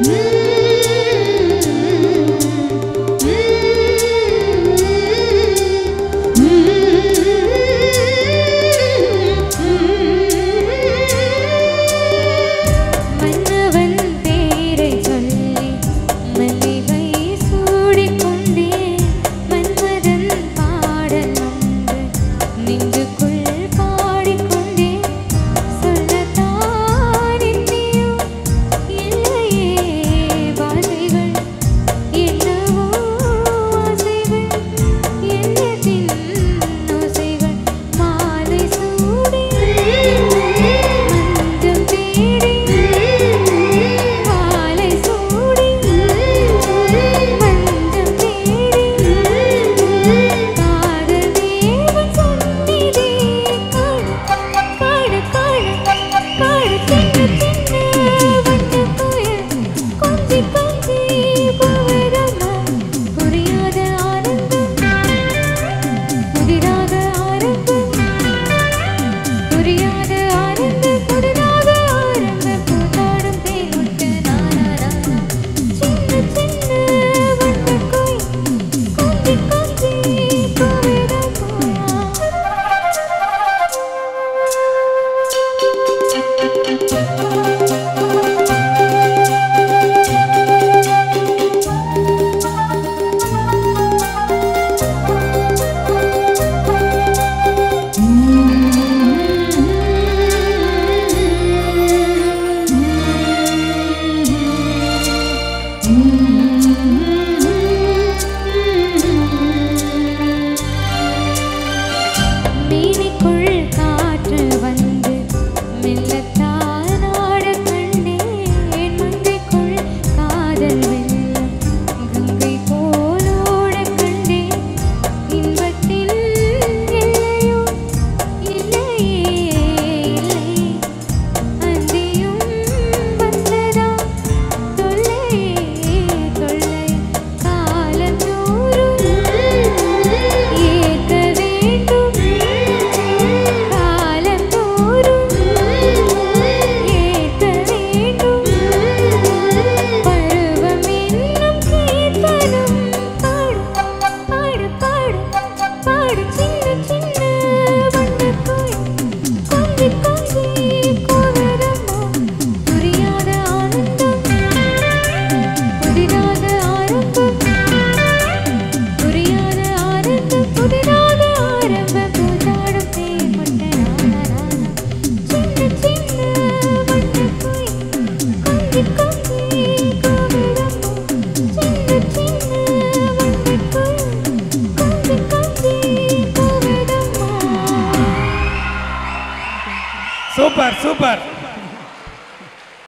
Mm. Super super